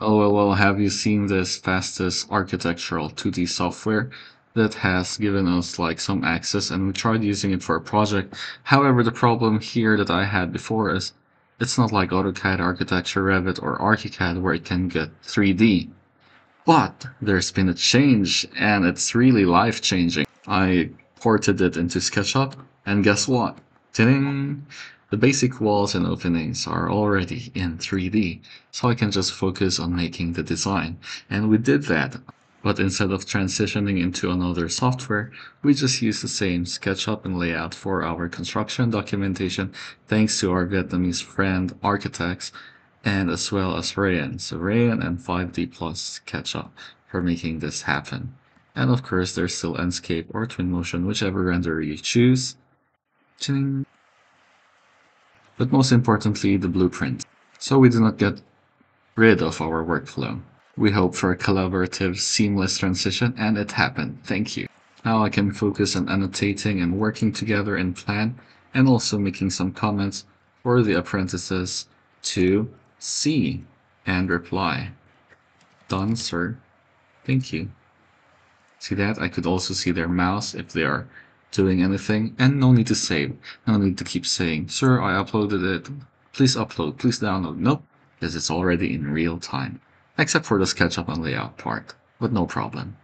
Oh, well, well, have you seen this fastest architectural 2D software that has given us like some access and we tried using it for a project. However, the problem here that I had before is it's not like AutoCAD, Architecture, Revit, or ArchiCAD where it can get 3D. But there's been a change and it's really life changing. I ported it into SketchUp and guess what? Ding! The basic walls and openings are already in 3D, so I can just focus on making the design. And we did that, but instead of transitioning into another software, we just use the same SketchUp and layout for our construction documentation thanks to our Vietnamese friend architects and as well as Rayon. So Rayon and 5D Plus SketchUp for making this happen. And of course, there's still Enscape or Twinmotion, whichever renderer you choose. Ching. But most importantly, the blueprint. So we do not get rid of our workflow. We hope for a collaborative, seamless transition, and it happened. Thank you. Now I can focus on annotating and working together in plan, and also making some comments for the apprentices to see and reply. Done, sir. Thank you. See that? I could also see their mouse if they are doing anything, and no need to save. No need to keep saying, Sir, I uploaded it. Please upload, please download. Nope, because it's already in real time. Except for the SketchUp and layout part, but no problem.